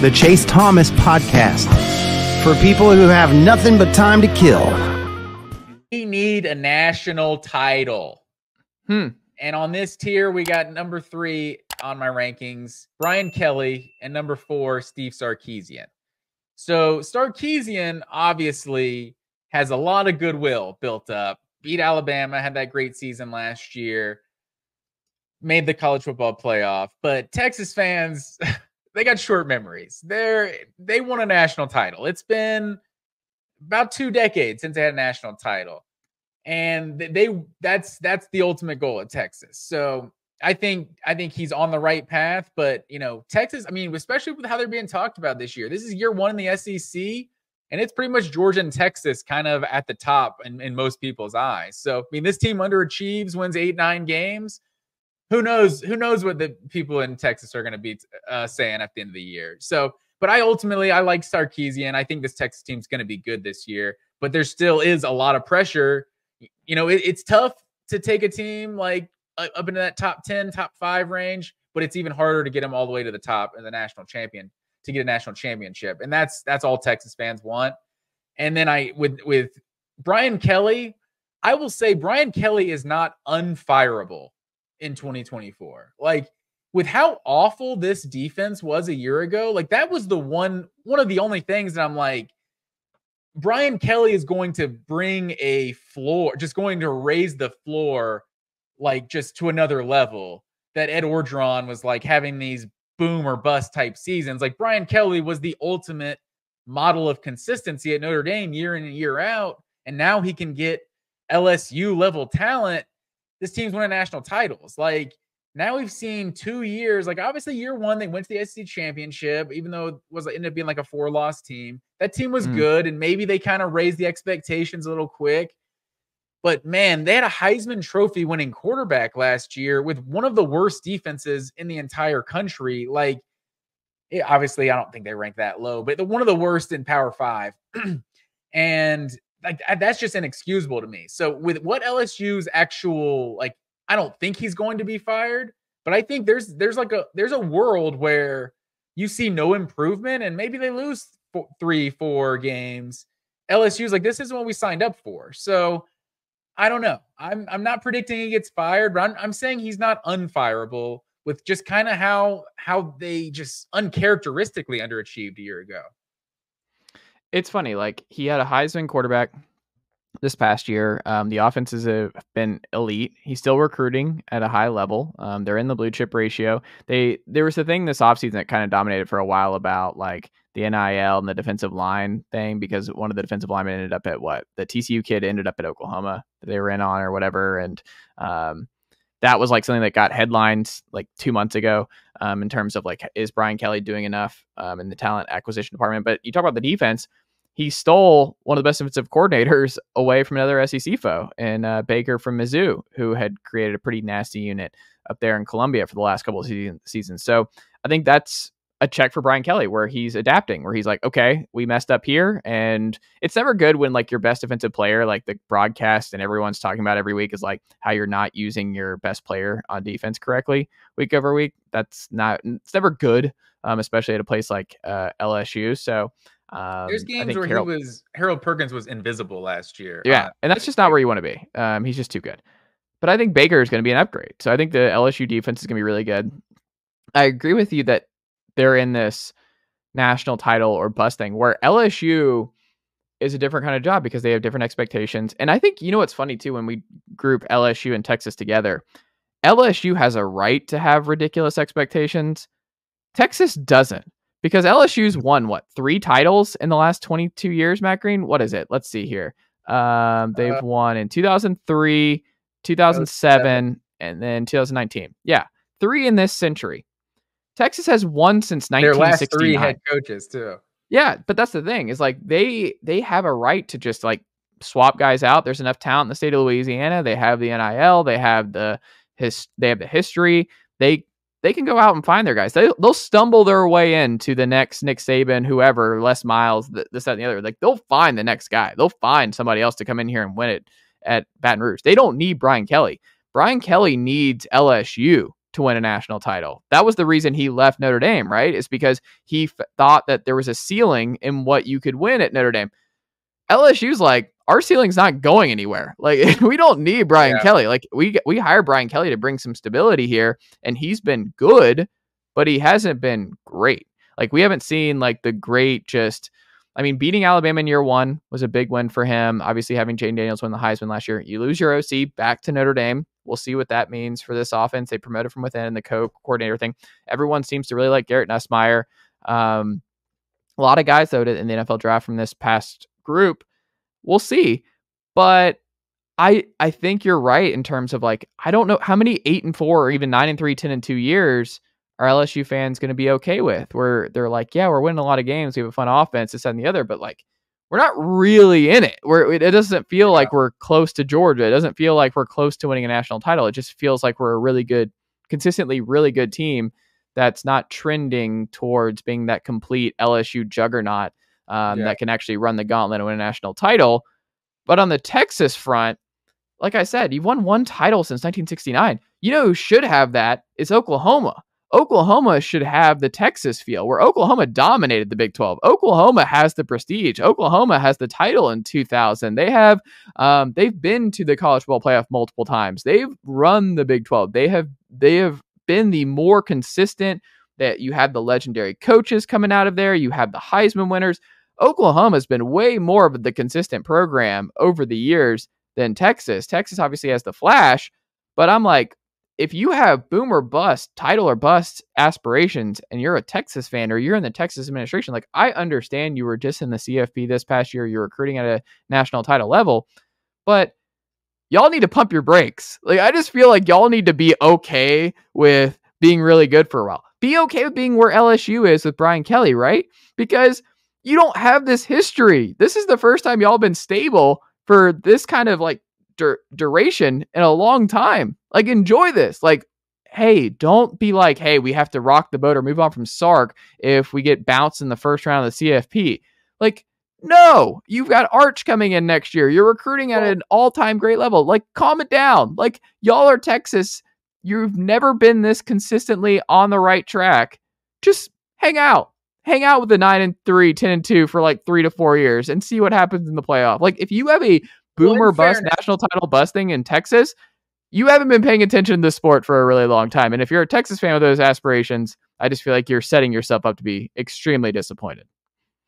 the Chase Thomas Podcast. For people who have nothing but time to kill. We need a national title. Hmm. And on this tier, we got number three on my rankings, Brian Kelly, and number four, Steve Sarkisian. So Sarkisian obviously has a lot of goodwill built up. Beat Alabama, had that great season last year, made the college football playoff. But Texas fans, they got short memories. They're they won a national title. It's been about two decades since they had a national title. And they that's that's the ultimate goal at Texas. So I think I think he's on the right path, but you know, Texas, I mean, especially with how they're being talked about this year. This is year one in the SEC, and it's pretty much Georgia and Texas kind of at the top in, in most people's eyes. So I mean, this team underachieves, wins eight, nine games who knows who knows what the people in Texas are going to be uh, saying at the end of the year. So, but I ultimately I like Sarkisian. I think this Texas team's going to be good this year, but there still is a lot of pressure. You know, it, it's tough to take a team like up into that top 10, top 5 range, but it's even harder to get them all the way to the top and the national champion to get a national championship. And that's that's all Texas fans want. And then I with with Brian Kelly, I will say Brian Kelly is not unfireable in 2024. Like with how awful this defense was a year ago, like that was the one one of the only things that I'm like Brian Kelly is going to bring a floor, just going to raise the floor like just to another level that Ed Orgeron was like having these boom or bust type seasons. Like Brian Kelly was the ultimate model of consistency at Notre Dame year in and year out. And now he can get LSU level talent this team's winning national titles. Like now we've seen two years. Like obviously, year one they went to the SEC championship, even though it was ended up being like a four loss team. That team was mm. good, and maybe they kind of raised the expectations a little quick. But man, they had a Heisman Trophy winning quarterback last year with one of the worst defenses in the entire country. Like, it, obviously, I don't think they rank that low, but the, one of the worst in Power Five. and like that's just inexcusable to me. So with what LSU's actual like, I don't think he's going to be fired, but I think there's there's like a there's a world where you see no improvement and maybe they lose three four games. LSU's like this isn't what we signed up for. So I don't know. I'm I'm not predicting he gets fired, but I'm, I'm saying he's not unfireable with just kind of how how they just uncharacteristically underachieved a year ago it's funny. Like he had a Heisman quarterback this past year. Um, the offenses have been elite. He's still recruiting at a high level. Um, they're in the blue chip ratio. They there was a thing this offseason that kind of dominated for a while about like the NIL and the defensive line thing because one of the defensive linemen ended up at what the TCU kid ended up at Oklahoma they in on or whatever, and um, that was like something that got headlines like two months ago um, in terms of like is Brian Kelly doing enough um, in the talent acquisition department? But you talk about the defense. He stole one of the best defensive coordinators away from another SEC foe, and uh, Baker from Mizzou, who had created a pretty nasty unit up there in Columbia for the last couple of season, seasons. So I think that's a check for Brian Kelly where he's adapting, where he's like, okay, we messed up here. And it's never good when like your best defensive player, like the broadcast and everyone's talking about every week is like how you're not using your best player on defense correctly week over week. That's not, it's never good, um, especially at a place like uh, LSU. So, um, There's games where Harold, he was Harold Perkins was invisible last year. Yeah, uh, and that's just not where you want to be. Um, he's just too good. But I think Baker is going to be an upgrade. So I think the LSU defense is going to be really good. I agree with you that they're in this national title or bust thing where LSU is a different kind of job because they have different expectations. And I think you know what's funny too when we group LSU and Texas together, LSU has a right to have ridiculous expectations. Texas doesn't because LSU's won what three titles in the last 22 years. Matt Green, what is it? Let's see here. Um, they've uh, won in 2003, 2007, and then 2019. Yeah, three in this century. Texas has won since 1969. Their last three head coaches too. Yeah, but that's the thing is like they they have a right to just like swap guys out. There's enough talent in the state of Louisiana. They have the NIL. They have the his. They have the history. They they can go out and find their guys. They they'll stumble their way into the next Nick Saban, whoever, Les Miles, this, that, and the other. Like they'll find the next guy. They'll find somebody else to come in here and win it at Baton Rouge. They don't need Brian Kelly. Brian Kelly needs LSU to win a national title. That was the reason he left Notre Dame, right? Is because he f- thought that there was a ceiling in what you could win at Notre Dame. LSU's like, our ceiling's not going anywhere. Like we don't need Brian yeah. Kelly. Like we we hire Brian Kelly to bring some stability here, and he's been good, but he hasn't been great. Like we haven't seen like the great just. I mean, beating Alabama in year one was a big win for him. Obviously, having Jayden Daniels win the Heisman last year. You lose your OC back to Notre Dame. We'll see what that means for this offense. They promoted from within the co coordinator thing. Everyone seems to really like Garrett Nussmeier. Um, a lot of guys, though, in the NFL draft from this past group we'll see. But I I think you're right in terms of like I don't know how many eight and four or even nine and three, 10 and two years are LSU fans going to be okay with where they're like, yeah, we're winning a lot of games, we have a fun offense, this and the other, but like we're not really in it. Where it doesn't feel yeah. like we're close to Georgia. It doesn't feel like we're close to winning a national title. It just feels like we're a really good, consistently really good team that's not trending towards being that complete LSU juggernaut um, yeah. that can actually run the gauntlet and win a national title. But on the Texas front, like I said, you've won one title since 1969. You know who should have that? It's Oklahoma. Oklahoma should have the Texas feel, where Oklahoma dominated the Big 12. Oklahoma has the prestige. Oklahoma has the title in 2000. They have, um, they've been to the college football playoff multiple times. They've run the Big 12. They have, they have been the more consistent. That you have the legendary coaches coming out of there. You have the Heisman winners. Oklahoma's been way more of the consistent program over the years than Texas. Texas obviously has the flash, but I'm like, if you have boom or bust, title or bust aspirations, and you're a Texas fan or you're in the Texas administration, like I understand you were just in the CFP this past year, you're recruiting at a national title level, but y'all need to pump your brakes. Like I just feel like y'all need to be okay with being really good for a while. Be okay with being where LSU is with Brian Kelly, right? Because you don't have this history. This is the first time y'all been stable for this kind of like dur- duration in a long time. Like, enjoy this. Like, hey, don't be like, hey, we have to rock the boat or move on from Sark if we get bounced in the first round of the CFP. Like, no, you've got Arch coming in next year. You're recruiting at an all time great level. Like, calm it down. Like, y'all are Texas. You've never been this consistently on the right track. Just hang out hang out with the 9 and 3, 10 and 2 for like 3 to 4 years and see what happens in the playoff. Like if you have a boomer well, bust national title busting in Texas, you haven't been paying attention to the sport for a really long time. And if you're a Texas fan with those aspirations, I just feel like you're setting yourself up to be extremely disappointed.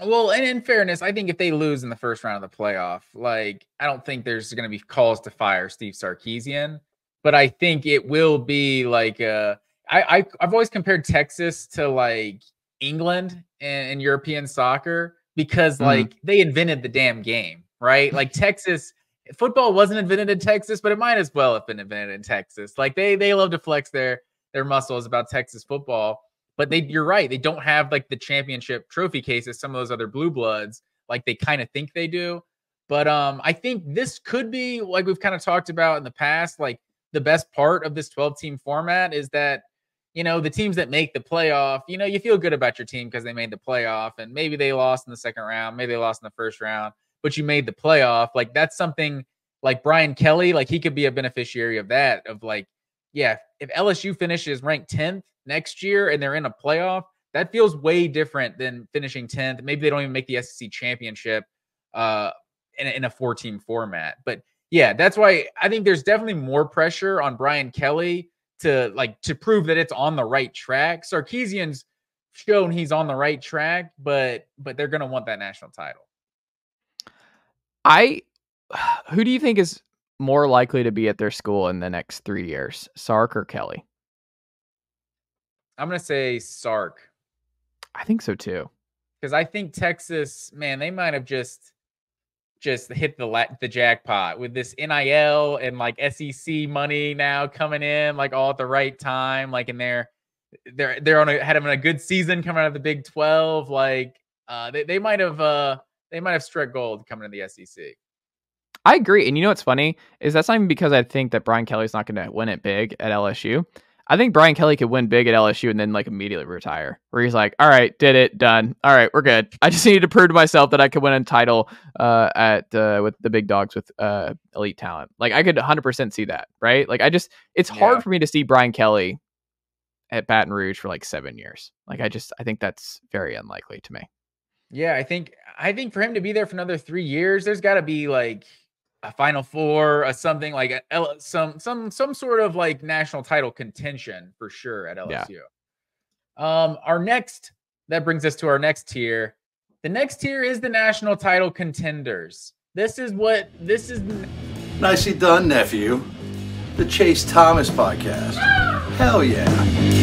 Well, and in fairness, I think if they lose in the first round of the playoff, like I don't think there's going to be calls to fire Steve Sarkisian, but I think it will be like uh I, I I've always compared Texas to like England and, European soccer because mm-hmm. like they invented the damn game, right? Like Texas football wasn't invented in Texas, but it might as well have been invented in Texas. Like they they love to flex their their muscles about Texas football, but they you're right, they don't have like the championship trophy cases some of those other blue bloods like they kind of think they do. But um I think this could be like we've kind of talked about in the past like the best part of this 12 team format is that you know, the teams that make the playoff, you know, you feel good about your team because they made the playoff and maybe they lost in the second round, maybe they lost in the first round, but you made the playoff. Like that's something like Brian Kelly, like he could be a beneficiary of that. Of like, yeah, if LSU finishes ranked 10th next year and they're in a playoff, that feels way different than finishing 10th. Maybe they don't even make the SEC championship uh in, in a four team format. But yeah, that's why I think there's definitely more pressure on Brian Kelly to like to prove that it's on the right track. Sarkisian's shown he's on the right track, but but they're gonna want that national title. I who do you think is more likely to be at their school in the next three years, Sark or Kelly? I'm gonna say Sark. I think so too. Because I think Texas, man, they might have just just hit the the jackpot with this NIL and like SEC money now coming in like all at the right time. Like in their they're they're on a had them in a good season coming out of the Big Twelve. Like uh, they they might have uh they might have struck gold coming to the SEC. I agree, and you know what's funny is that's not even because I think that Brian Kelly's not going to win it big at LSU. I think Brian Kelly could win big at LSU and then like immediately retire. Where he's like, "All right, did it, done. All right, we're good. I just needed to prove to myself that I could win a title uh, at uh, with the big dogs with uh, elite talent. Like I could 100% see that, right? Like I just, it's hard yeah. for me to see Brian Kelly at Baton Rouge for like seven years. Like I just I think that's very unlikely to me. Yeah, I think I think for him to be there for another three years, there's got to be like a Final Four, a something like a, some some some sort of like national title contention for sure at LSU. Yeah. Um, our next that brings us to our next tier. The next tier is the national title contenders. This is what this is. Nicely done, nephew. The Chase Thomas podcast. Hell yeah.